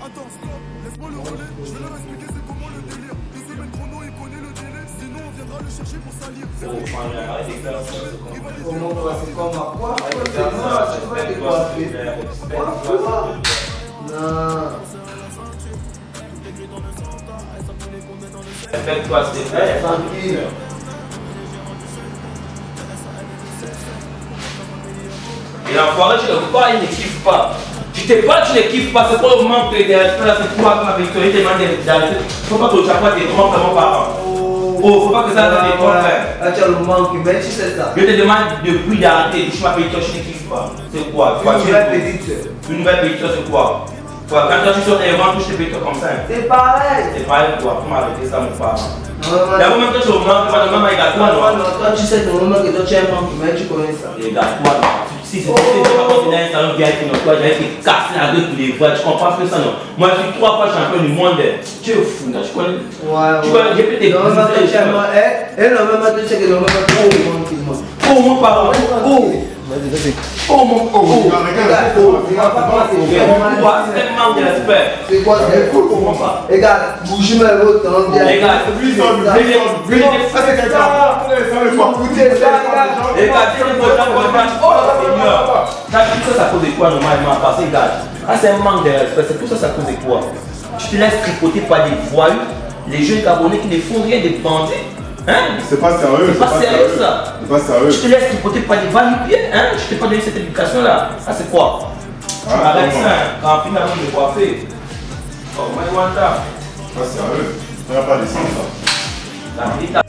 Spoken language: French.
Attends, stop, laisse-moi le relais, je vais leur expliquer Comment on quoi te tu pas, il ne kiffe pas. Tu t'es pas, tu ne kiffes pas. C'est pas le manque de là, c'est toi m'as victoire, tu demandes d'arrêter. Faut pas que tu pas trompes à mon parent. Oh, faut pas que ça te trompe, frère. Là, tu as le manque, mais tu sais ça. Je te demande depuis d'arrêter. Tu m'appelles toi, tu ne kiffes pas. C'est quoi Toi, Une vraie petite soeur. Une nouvelle petite soeur, c'est quoi Quand toi tu sors des ventes, tu te payes comme ça. C'est pareil. C'est pareil, quoi. Faut m'arrêter ça, mon parent. Non, D'abord, même toi, tu es au manque, pas de maman, il a toi, Toi, toi, tu sais que le moment que toi, tu as un manque, mais tu connais ça. Regarde, toi, si c'est un VIP, non, j'avais été cassé pour les voix, tu comprends que ça, non Moi, je suis trois fois champion du monde. Tu es fou, là, tu connais Ouais, Tu connais, j'ai pu Non, non, un Eh, eh, non, tu sais que un manque, il manque. Oh, mon parent, oh Oh, mon oh oh, tellement de respect. C'est quoi c'est pour moi Regarde, bouge moi l'autre, on vient. Regarde, plus je vais les- je vais les- Ça c'est quelqu'un. Écoutez ça, regarde. Regarde, si les gens comprennent, oh Seigneur Vu ça, ça cause de quoi normalement Parce que regarde, ah, c'est un manque de respect, c'est pour ça ça cause de quoi? Tu te laisses tripoter par des voyous, les jeunes Gabonais qui ne font rien des bandits. Hein? C'est pas sérieux, C'est pas sérieux ça. C'est pas sérieux. Tu te laisses tripoter par des va-et-pieds, hein? Je t'ai pas donné cette éducation là. Ça c'est quoi? Tu Ah, m'arrêtes comment ça, hein, quand finalement je vais coiffer. Oh. C'est pas sérieux. On n'a pas descendre ça. La